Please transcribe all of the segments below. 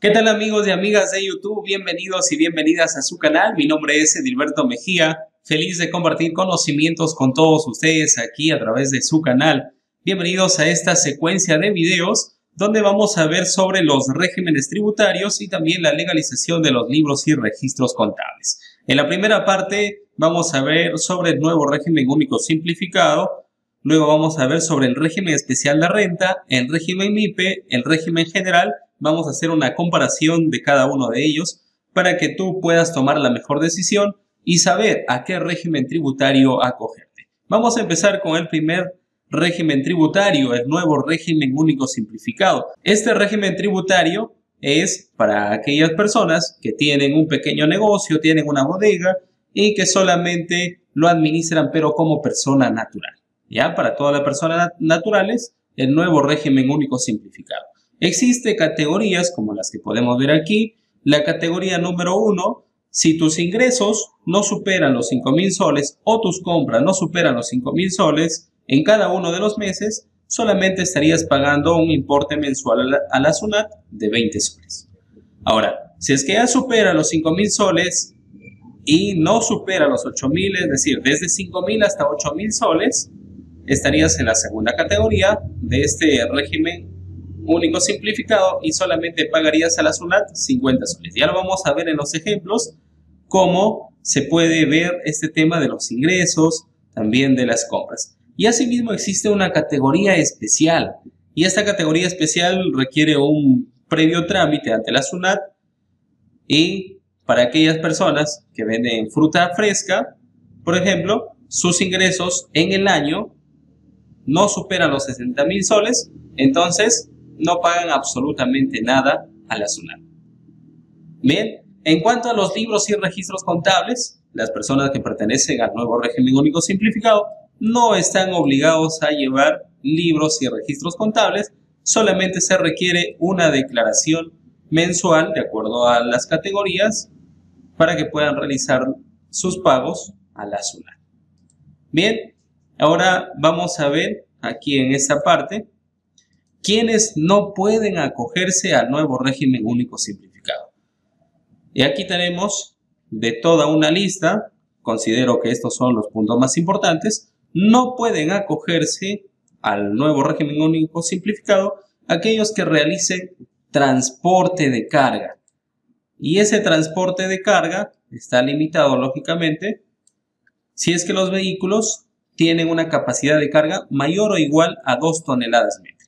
¿Qué tal amigos y amigas de YouTube? Bienvenidos y bienvenidas a su canal. Mi nombre es Edilberto Mejía. Feliz de compartir conocimientos con todos ustedes aquí a través de su canal. Bienvenidos a esta secuencia de videos donde vamos a ver sobre los regímenes tributarios y también la legalización de los libros y registros contables. En la primera parte vamos a ver sobre el nuevo régimen único simplificado, luego vamos a ver sobre el régimen especial de renta, el régimen MIPE, el régimen general, vamos a hacer una comparación de cada uno de ellos para que tú puedas tomar la mejor decisión y saber a qué régimen tributario acogerte. Vamos a empezar con el primer régimen tributario, el nuevo régimen único simplificado. Este régimen tributario es para aquellas personas que tienen un pequeño negocio, tienen una bodega y que solamente lo administran pero como persona natural. Ya para todas las personas naturales, el nuevo régimen único simplificado. Existe categorías como las que podemos ver aquí. La categoría número uno, si tus ingresos no superan los 5 mil soles o tus compras no superan los 5 mil soles, en cada uno de los meses solamente estarías pagando un importe mensual a la, SUNAT de 20 soles. Ahora, si es que ya supera los 5 mil soles y no supera los 8 mil, es decir, desde 5 mil hasta 8 mil soles, estarías en la segunda categoría de este régimen único simplificado y solamente pagarías a la SUNAT 50 soles. Ya lo vamos a ver en los ejemplos cómo se puede ver este tema de los ingresos, también de las compras. Y asimismo existe una categoría especial. Y esta categoría especial requiere un previo trámite ante la SUNAT y para aquellas personas que venden fruta fresca, por ejemplo, sus ingresos en el año no superan los 60 mil soles, entonces no pagan absolutamente nada a la SUNAT. Bien, en cuanto a los libros y registros contables, las personas que pertenecen al nuevo régimen único simplificado no están obligados a llevar libros y registros contables, solamente se requiere una declaración mensual de acuerdo a las categorías para que puedan realizar sus pagos a la SUNAT. Bien, ahora vamos a ver aquí en esta parte quienes no pueden acogerse al nuevo régimen único simplificado. Y aquí tenemos de toda una lista, considero que estos son los puntos más importantes, no pueden acogerse al nuevo régimen único simplificado aquellos que realicen transporte de carga. Y ese transporte de carga está limitado, lógicamente, si es que los vehículos tienen una capacidad de carga mayor o igual a 2 toneladas métricas.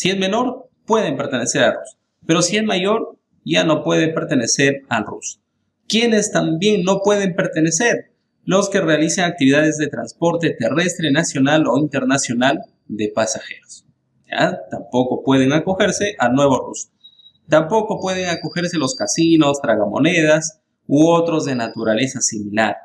Si es menor, pueden pertenecer a RUS, pero si es mayor, ya no pueden pertenecer al RUS. ¿Quiénes también no pueden pertenecer? los que realicen actividades de transporte terrestre nacional o internacional de pasajeros. ¿Ya? Tampoco pueden acogerse al nuevo RUS. Tampoco pueden acogerse los casinos, tragamonedas u otros de naturaleza similar.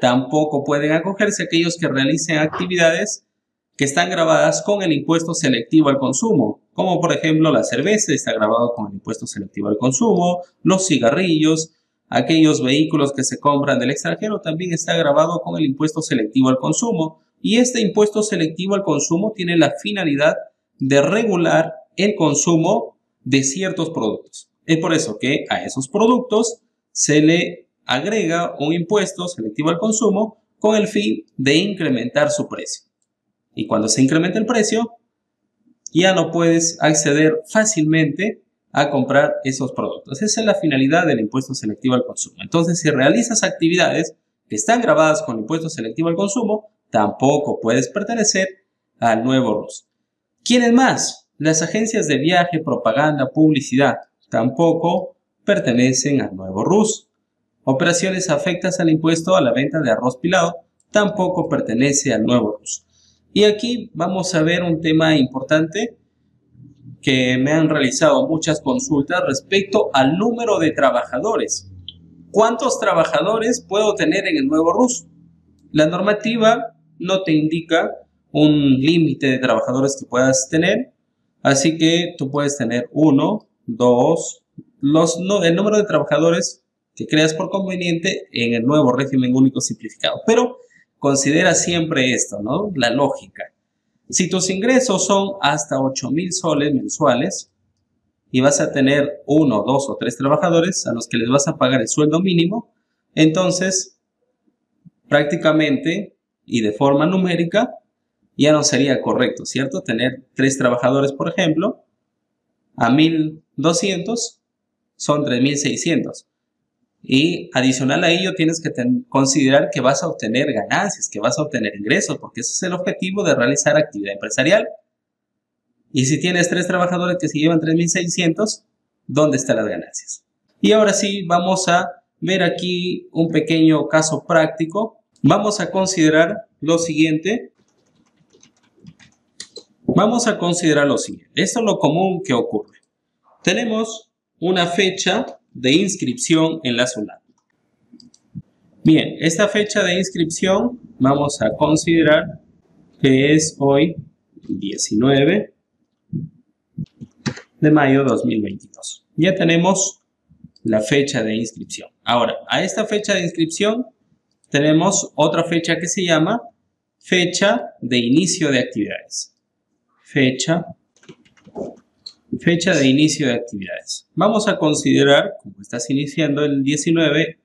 Tampoco pueden acogerse aquellos que realicen actividades que están grabadas con el impuesto selectivo al consumo, como por ejemplo la cerveza está grabado con el impuesto selectivo al consumo, los cigarrillos, aquellos vehículos que se compran del extranjero también está grabado con el impuesto selectivo al consumo y este impuesto selectivo al consumo tiene la finalidad de regular el consumo de ciertos productos. Es por eso que a esos productos se le agrega un impuesto selectivo al consumo con el fin de incrementar su precio. Y cuando se incrementa el precio, ya no puedes acceder fácilmente a comprar esos productos. Esa es la finalidad del impuesto selectivo al consumo. Entonces, si realizas actividades que están grabadas con impuesto selectivo al consumo, tampoco puedes pertenecer al nuevo RUS. ¿Quiénes más? Las agencias de viaje, propaganda, publicidad, tampoco pertenecen al nuevo RUS. Operaciones afectas al impuesto a la venta de arroz pilado, tampoco pertenece al nuevo RUS. Y aquí vamos a ver un tema importante que me han realizado muchas consultas respecto al número de trabajadores. ¿Cuántos trabajadores puedo tener en el nuevo RUS? La normativa no te indica un límite de trabajadores que puedas tener, así que tú puedes tener uno, dos, los, no, el número de trabajadores que creas por conveniente en el nuevo régimen único simplificado. Pero considera siempre esto, ¿no? La lógica. Si tus ingresos son hasta 8 mil soles mensuales y vas a tener uno, dos o tres trabajadores a los que les vas a pagar el sueldo mínimo, entonces prácticamente y de forma numérica ya no sería correcto, ¿cierto? Tener tres trabajadores, por ejemplo, a 1200 son 3600. Y adicional a ello tienes que considerar que vas a obtener ganancias, que vas a obtener ingresos, porque ese es el objetivo de realizar actividad empresarial. Y si tienes tres trabajadores que se llevan 3.600, ¿dónde están las ganancias? Y ahora sí, vamos a ver aquí un pequeño caso práctico. Vamos a considerar lo siguiente. Vamos a considerar lo siguiente. Esto es lo común que ocurre. Tenemos una fecha de inscripción en la SUNAT. Bien, esta fecha de inscripción vamos a considerar que es hoy 19 de mayo de 2022. Ya tenemos la fecha de inscripción. Ahora, a esta fecha de inscripción tenemos otra fecha que se llama fecha de inicio de actividades. Fecha, fecha de inicio de actividades. Vamos a considerar, como estás iniciando el 19,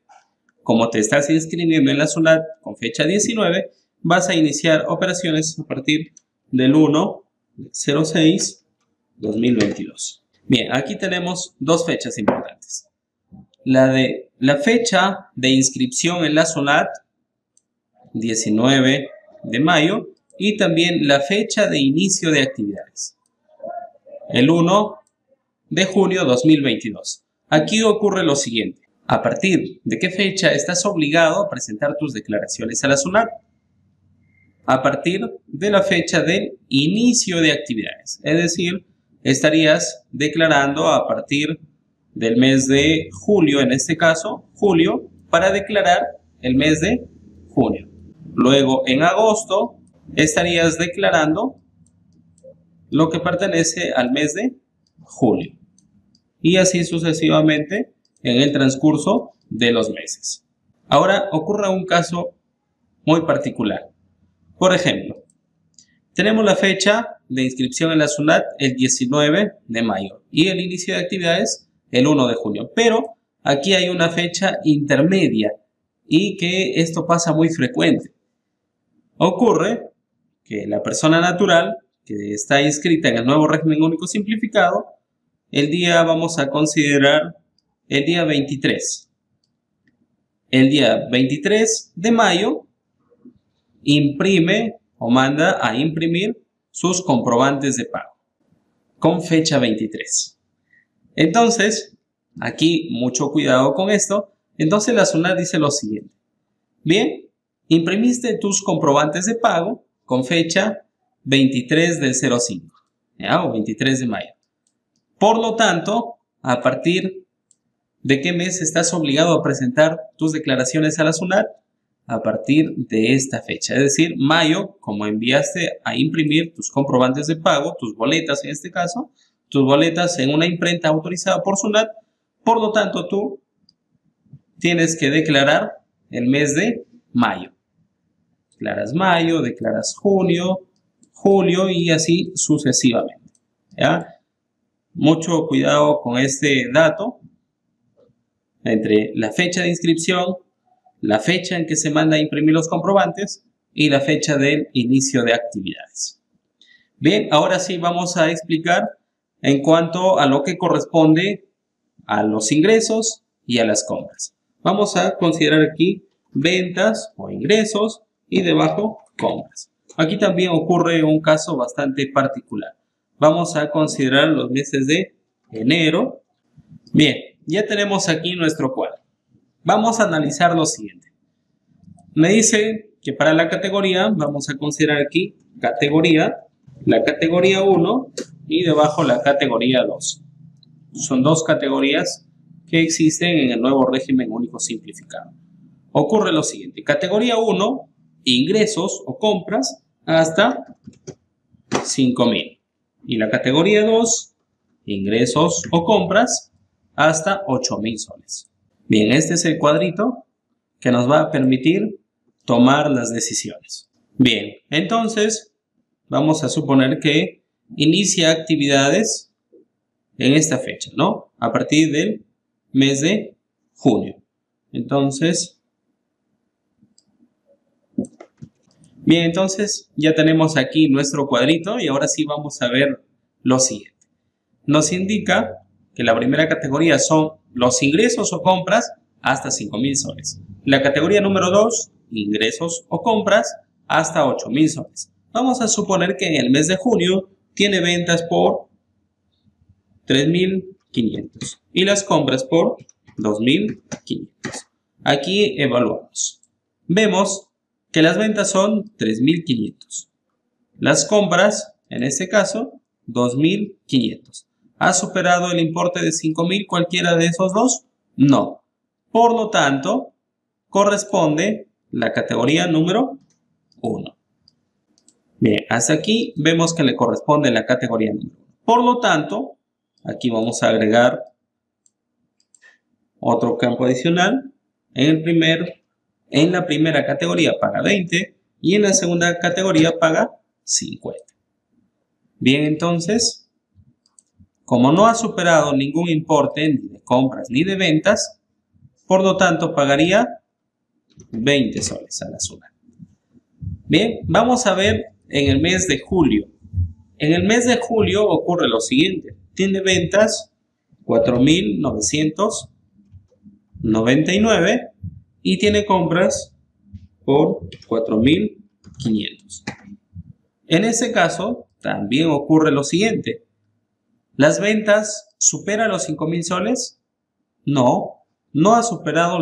como te estás inscribiendo en la SUNAT con fecha 19, vas a iniciar operaciones a partir del 1 06 2022. Bien, aquí tenemos dos fechas importantes. La de la fecha de inscripción en la SONAT, 19 de mayo, y también la fecha de inicio de actividades, el 1 de junio 2022. Aquí ocurre lo siguiente. ¿A partir de qué fecha estás obligado a presentar tus declaraciones a la SUNAT? A partir de la fecha del inicio de actividades, es decir, estarías declarando a partir del mes de julio, en este caso, julio, para declarar el mes de junio. Luego, en agosto, estarías declarando lo que pertenece al mes de julio. Y así sucesivamente en el transcurso de los meses. Ahora ocurre un caso muy particular. Por ejemplo, tenemos la fecha de inscripción en la SUNAT el 19 de mayo y el inicio de actividades el 1 de junio. Pero aquí hay una fecha intermedia y que esto pasa muy frecuente. Ocurre que la persona natural que está inscrita en el nuevo régimen único simplificado, el día vamos a considerar el día 23. El día 23 de mayo imprime o manda a imprimir sus comprobantes de pago con fecha 23. Entonces, aquí mucho cuidado con esto. Entonces la SUNAT dice lo siguiente. Bien, imprimiste tus comprobantes de pago con fecha 23 del 05, ¿ya? o 23 de mayo. Por lo tanto, a partir de qué mes estás obligado a presentar tus declaraciones a la SUNAT? a partir de esta fecha, es decir, mayo, como enviaste a imprimir tus comprobantes de pago, tus boletas en este caso, tus boletas en una imprenta autorizada por SUNAT, por lo tanto tú tienes que declarar el mes de mayo. Declaras mayo, declaras junio, julio y así sucesivamente. ¿ya? Mucho cuidado con este dato entre la fecha de inscripción la fecha en que se manda a imprimir los comprobantes y la fecha del inicio de actividades. Bien, ahora sí vamos a explicar en cuanto a lo que corresponde a los ingresos y a las compras. Vamos a considerar aquí ventas o ingresos y debajo compras. Aquí también ocurre un caso bastante particular. Vamos a considerar los meses de enero. Bien, ya tenemos aquí nuestro cuadro. Vamos a analizar lo siguiente. Me dice que para la categoría, vamos a considerar aquí categoría, la categoría 1 y debajo la categoría 2. Son dos categorías que existen en el nuevo régimen único simplificado. Ocurre lo siguiente, categoría 1, ingresos o compras hasta 5.000. Y la categoría 2, ingresos o compras hasta 8.000 soles. Bien, este es el cuadrito que nos va a permitir tomar las decisiones. Bien, entonces vamos a suponer que inicia actividades en esta fecha, ¿no? A partir del mes de junio. Entonces, bien, entonces ya tenemos aquí nuestro cuadrito y ahora sí vamos a ver lo siguiente. Nos indica que la primera categoría son los ingresos o compras hasta 5 mil soles. La categoría número 2, ingresos o compras hasta 8 mil soles. Vamos a suponer que en el mes de junio tiene ventas por 3.500 y las compras por 2.500. Aquí evaluamos. Vemos que las ventas son 3.500. Las compras, en este caso, 2.500. ¿Ha superado el importe de 5.000 cualquiera de esos dos? No. Por lo tanto, corresponde la categoría número 1. Bien, hasta aquí vemos que le corresponde la categoría número 1. Por lo tanto, aquí vamos a agregar otro campo adicional. En, el primer, en la primera categoría paga 20 y en la segunda categoría paga 50. Bien, entonces, como no ha superado ningún importe ni de compras ni de ventas, por lo tanto pagaría 20 soles a la suma. Bien, vamos a ver en el mes de julio. En el mes de julio ocurre lo siguiente. Tiene ventas 4.999 y tiene compras por 4.500. En ese caso, también ocurre lo siguiente. ¿Las ventas superan los 5 mil soles? No, no ha superado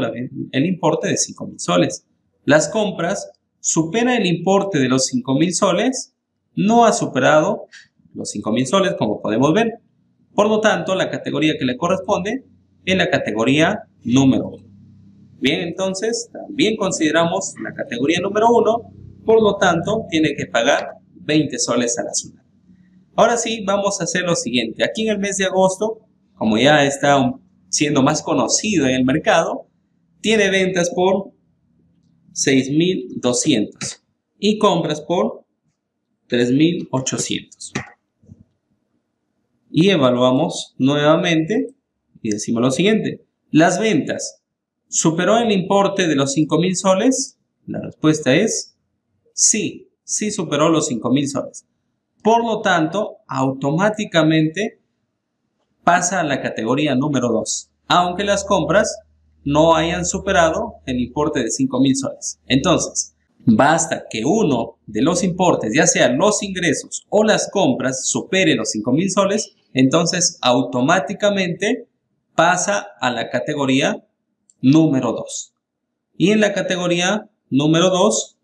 el importe de 5 mil soles. ¿Las compras superan el importe de los 5 mil soles? No ha superado los 5 mil soles, como podemos ver. Por lo tanto, la categoría que le corresponde es la categoría número 1. Bien, entonces, también consideramos la categoría número 1, por lo tanto, tiene que pagar 20 soles a la zona. Ahora sí, vamos a hacer lo siguiente. Aquí en el mes de agosto, como ya está siendo más conocido en el mercado, tiene ventas por 6.200 y compras por 3.800. Y evaluamos nuevamente y decimos lo siguiente. ¿Las ventas superó el importe de los 5.000 soles? La respuesta es sí, sí superó los 5.000 soles. Por lo tanto, automáticamente pasa a la categoría número 2, aunque las compras no hayan superado el importe de 5 mil soles. Entonces, basta que uno de los importes, ya sean los ingresos o las compras, supere los 5 mil soles, entonces automáticamente pasa a la categoría número 2. Y en la categoría número 2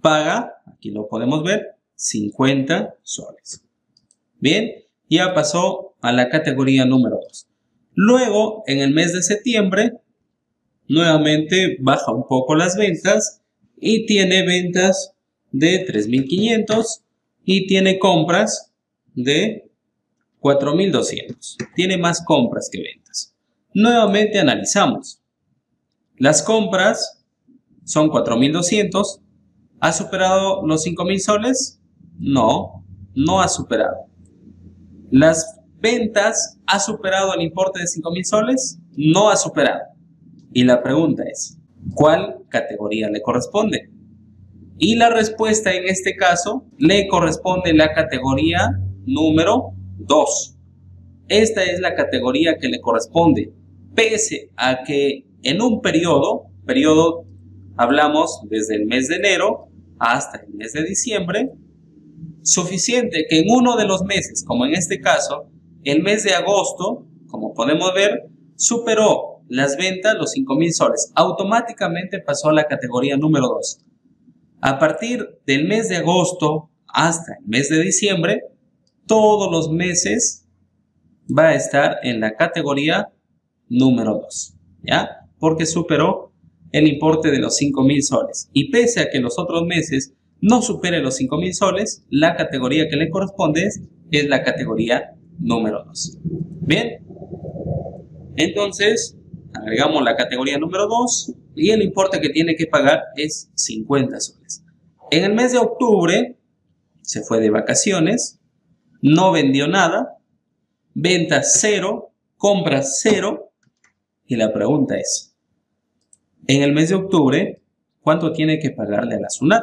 paga, aquí lo podemos ver, 50 soles. Bien, ya pasó a la categoría número 2. Luego, en el mes de septiembre, nuevamente baja un poco las ventas y tiene ventas de 3.500 y tiene compras de 4.200. Tiene más compras que ventas. Nuevamente analizamos. Las compras son 4.200. ¿Ha superado los 5.000 soles? No, no ha superado. ¿Las ventas ha superado el importe de 5 mil soles? No ha superado. Y la pregunta es, ¿cuál categoría le corresponde? Y la respuesta en este caso le corresponde la categoría número 2. Esta es la categoría que le corresponde, pese a que en un periodo, periodo hablamos desde el mes de enero hasta el mes de diciembre, suficiente que en uno de los meses, como en este caso, el mes de agosto, como podemos ver, superó las ventas los 5 mil soles. Automáticamente pasó a la categoría número 2. A partir del mes de agosto hasta el mes de diciembre, todos los meses va a estar en la categoría número 2, ¿ya? Porque superó el importe de los 5 mil soles. Y pese a que los otros meses no supere los 5.000 soles, la categoría que le corresponde es, la categoría número 2. Bien, entonces agregamos la categoría número 2 y el importe que tiene que pagar es 50 soles. En el mes de octubre se fue de vacaciones, no vendió nada ventas cero, compras cero. Y la pregunta es, en el mes de octubre, ¿cuánto tiene que pagarle a la SUNAT?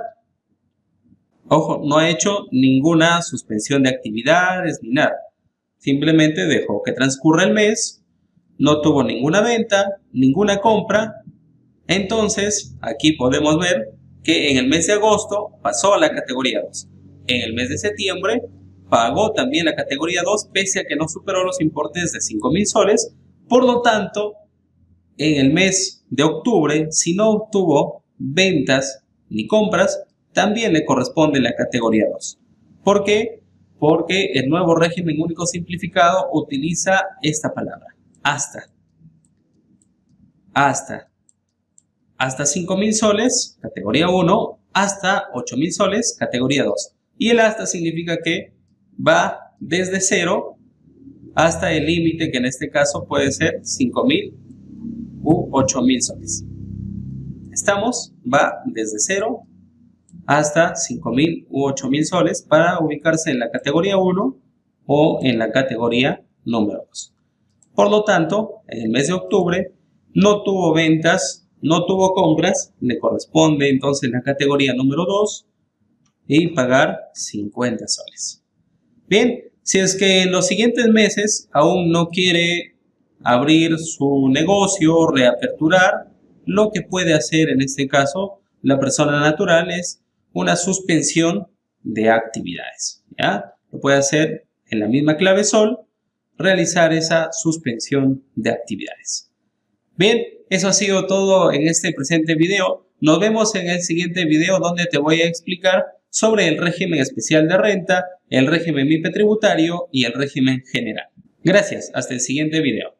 Ojo, no ha hecho ninguna suspensión de actividades ni nada. Simplemente dejó que transcurra el mes, no tuvo ninguna venta, ninguna compra. Entonces, aquí podemos ver que en el mes de agosto pasó a la categoría 2. En el mes de septiembre pagó también la categoría 2 pese a que no superó los importes de 5 mil soles. Por lo tanto, en el mes de octubre, si no obtuvo ventas ni compras, también le corresponde la categoría 2. ¿Por qué? Porque el nuevo régimen único simplificado utiliza esta palabra, hasta. Hasta. Hasta 5.000 soles, categoría 1, hasta 8.000 soles, categoría 2. Y el hasta significa que va desde 0 hasta el límite, que en este caso puede ser 5.000 u 8.000 soles. Estamos, va desde 0 hasta 5.000 u 8.000 soles para ubicarse en la categoría 1 o en la categoría número 2. Por lo tanto, en el mes de octubre no tuvo ventas, no tuvo compras, le corresponde entonces la categoría número 2 y pagar 50 soles. Bien, si es que en los siguientes meses aún no quiere abrir su negocio, reaperturar, lo que puede hacer en este caso la persona natural es una suspensión de actividades. ¿ya? Lo puede hacer en la misma clave sol, realizar esa suspensión de actividades. Bien, eso ha sido todo en este presente video. Nos vemos en el siguiente video donde te voy a explicar sobre el régimen especial de renta, el régimen MIPE tributario y el régimen general. Gracias, hasta el siguiente video.